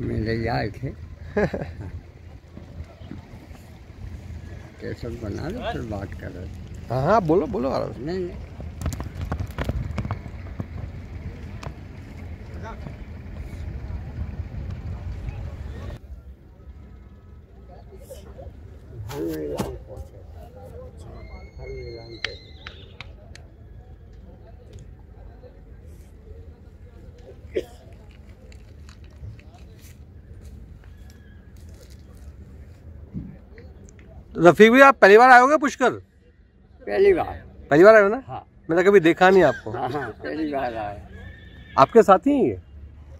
मेरे आए थे केसर बना लो फिर बात कर रहे हाँ। हाँ बोलो बोलो आराम से नहीं नहीं। रफीक भाई आप पहली बार आए होगे पुष्कर? पहली बार। पहली बार आए हो ना? हाँ। मैंने कभी देखा नहीं आपको। हाँ हाँ पहली बार आए। आपके साथी हैं ये?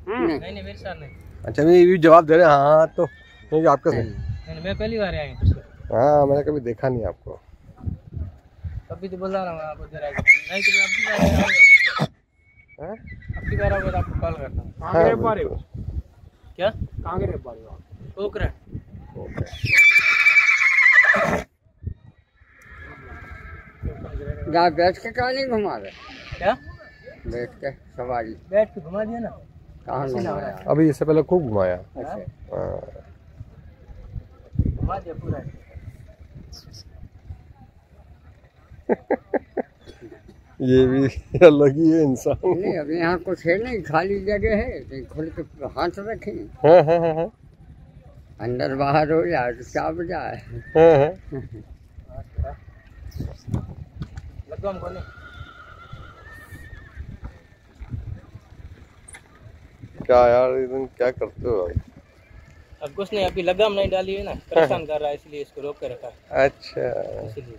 नहीं नहीं नहीं मेरे साथ नहीं। अच्छा मैं ये भी जवाब दे रहे हैं। हाँ हाँ तो नहीं आपके साथ। नहीं नहीं, मैं पहली बार आया हाँ मैंने कभी देखा नहीं आपको। अभी तो बोल रहा हूँ आपको जरा नहीं तो मैं की बार आऊँगा हाँ? की तो आपको कॉल करता हूँ। हाँ, बिल्कुल। क्या? जहाँ बैठ के कहाँ नहीं घुमा रहे क्या? बैठ के सवारी। बैठ के घुमा दिया ना? कहाँ घुमाया? अभी इससे पहले खूब घुमाया। अच्छा हाँ। घुमा दिया पूरा। ये भी अलग ही है इंसान। नहीं अब यहाँ कुछ है नहीं खाली जगह है खुल के हाथ रखे। हाँ हाँ हाँ हाँ। अंदर बाहर हो जाए। तो क्या बजाए हमको नहीं क्या यार एकदम क्या करते हो भाई? अब कुछ नहीं अभी लगाम नहीं डाली है ना परेशान कर रहा है इसलिए इसको रोक के रखा है। अच्छा। इसीलिए।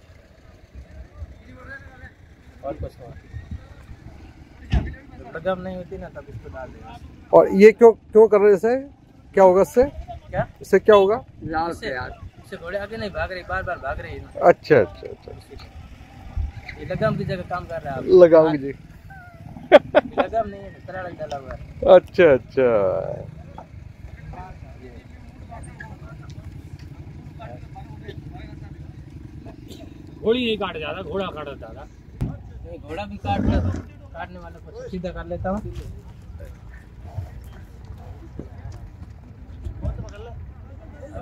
और कुछ नहीं। लगाम नहीं होती ना तब इसको डाल देंगे। और ये क्यों क्यों कर रहे हैं इसे? क्या होगा इससे? क्या? इससे क्या होगा? इससे- घोड़े आगे नहीं भाग रही बार बार भाग रही अच्छा अच्छा अच्छा। लगाम की जगह काम कर रहा है अब। लगाओगे जी ये लगाम नहीं है डाला हुआ है। अच्छा अच्छा। घोड़ी नहीं काट जाता घोड़ा काट जाता घोड़ा भी काट रहा काटने वाले को सीधा कर लेता हूँ।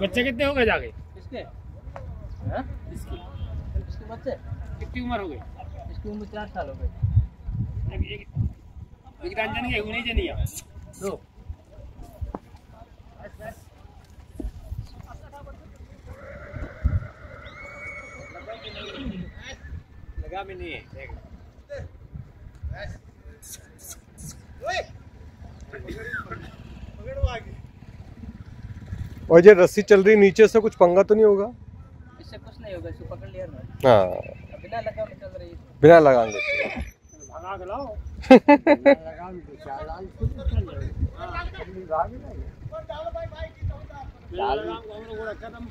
बच्चे कितने हो गए जाके? किसके हाँ? इसकी? इसके बच्चे? कितनी उम्र हो गई? इसकी उम्र चार साल हो गई। रंजन के नहीं जनिया लगा में नहीं है देख। और ये रस्सी चल रही नीचे से कुछ पंगा तो नहीं होगा? इससे कुछ नहीं होगा इसको पकड़ लिया ना हाँ। बिना लगाम चल रही है। बिना लगाएँगे भगा के लाओ। लगाम के चालान खुद चल जाए अपनी भाग नहीं हम लोग खत्म